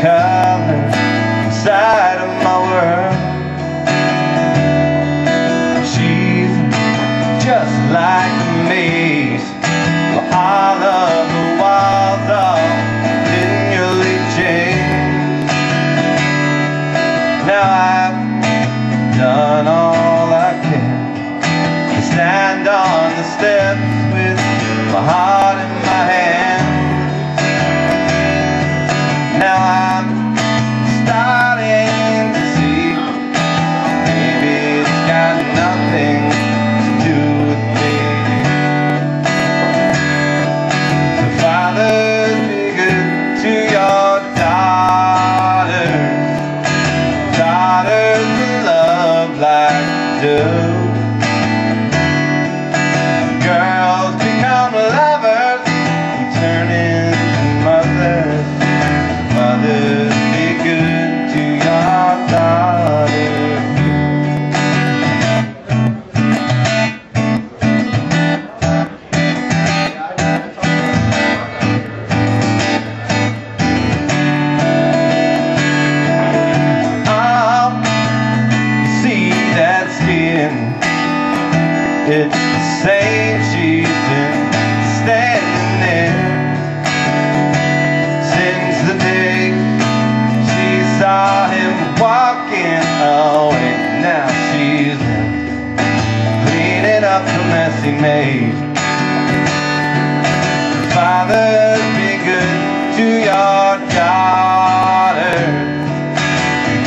coming inside of my world. She's just like a maze Where all of the walls are linearly changed Now I've done all I can To stand on the steps with my heart about the mess he made. Father, be good to your daughter.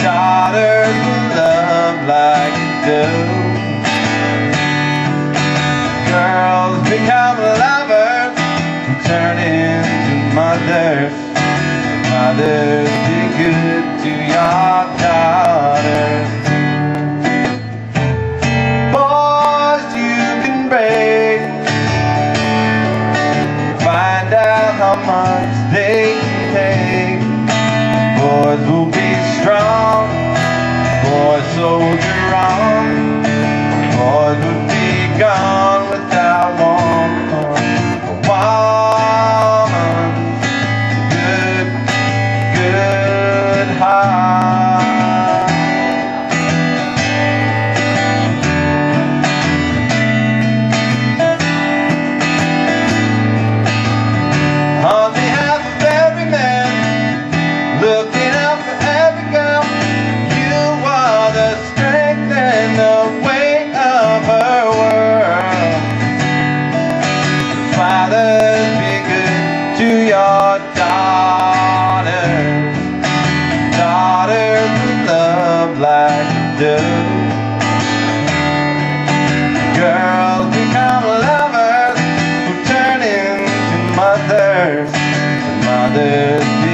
Daughter, love like you do. Girls become lovers, turn into mothers. Mothers, be good to your daughter. like you do. Girls become lovers who turn into mothers mothers